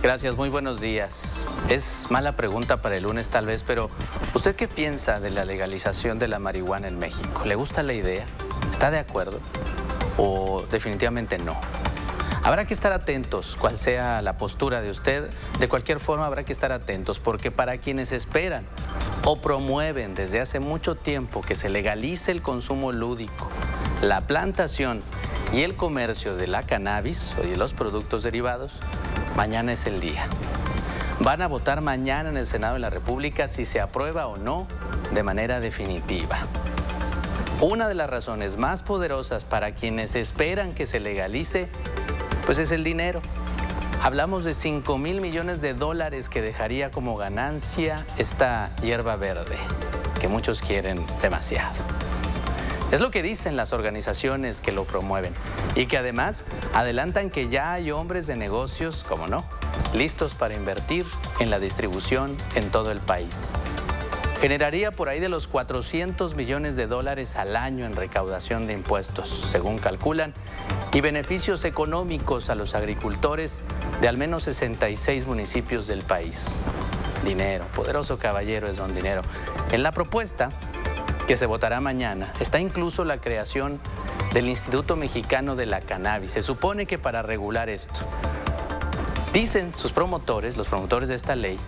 Gracias, muy buenos días. Es mala pregunta para el lunes tal vez, pero ¿usted qué piensa de la legalización de la marihuana en México? ¿Le gusta la idea? ¿Está de acuerdo? ¿O definitivamente no? Habrá que estar atentos, cual sea la postura de usted. De cualquier forma, habrá que estar atentos, porque para quienes esperan o promueven desde hace mucho tiempo que se legalice el consumo lúdico, la plantación y el comercio de la cannabis y de los productos derivados, mañana es el día. Van a votar mañana en el Senado de la República si se aprueba o no de manera definitiva. Una de las razones más poderosas para quienes esperan que se legalice, pues es el dinero. Hablamos de 5 mil millones de dólares que dejaría como ganancia esta hierba verde, que muchos quieren demasiado. Es lo que dicen las organizaciones que lo promueven y que además adelantan que ya hay hombres de negocios, como no, listos para invertir en la distribución en todo el país. Generaría por ahí de los 400 millones de dólares al año en recaudación de impuestos, según calculan, y beneficios económicos a los agricultores de al menos 66 municipios del país. Dinero, poderoso caballero es don dinero. En la propuesta que se votará mañana, está incluso la creación del Instituto Mexicano de la Cannabis. Se supone que para regular esto. Dicen sus promotores, los promotores de esta ley,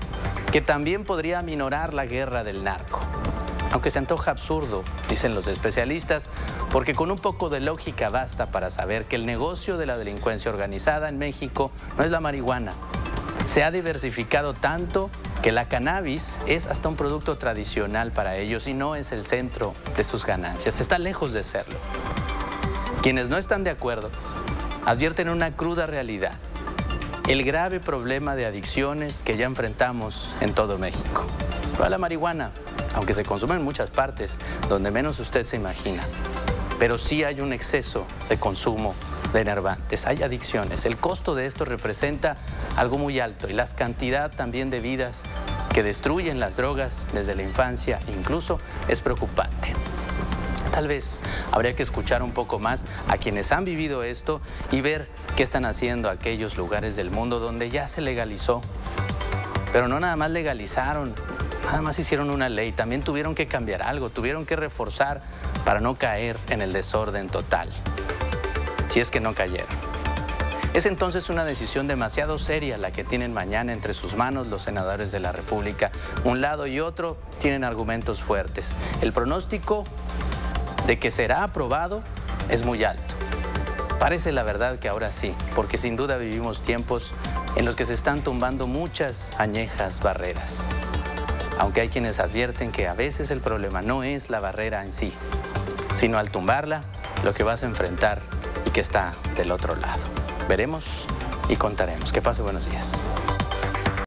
que también podría minorar la guerra del narco. Aunque se antoja absurdo, dicen los especialistas, porque con un poco de lógica basta para saber que el negocio de la delincuencia organizada en México no es la marihuana. Se ha diversificado tanto que la cannabis es hasta un producto tradicional para ellos y no es el centro de sus ganancias. Está lejos de serlo. Quienes no están de acuerdo advierten una cruda realidad, el grave problema de adicciones que ya enfrentamos en todo México. No a la marihuana, aunque se consume en muchas partes, donde menos usted se imagina, pero sí hay un exceso de consumo de enervantes, hay adicciones. El costo de esto representa algo muy alto y la cantidad también de vidas que destruyen las drogas desde la infancia incluso es preocupante. Tal vez habría que escuchar un poco más a quienes han vivido esto y ver qué están haciendo aquellos lugares del mundo donde ya se legalizó. Pero no nada más legalizaron, nada más hicieron una ley, también tuvieron que cambiar algo, tuvieron que reforzar para no caer en el desorden total si es que no cayeron. Es entonces una decisión demasiado seria la que tienen mañana entre sus manos los senadores de la República. Un lado y otro tienen argumentos fuertes. El pronóstico de que será aprobado es muy alto. Parece la verdad que ahora sí, porque sin duda vivimos tiempos en los que se están tumbando muchas añejas barreras. Aunque hay quienes advierten que a veces el problema no es la barrera en sí, sino al tumbarla, lo que vas a enfrentar que está del otro lado. Veremos y contaremos. Que pase buenos días.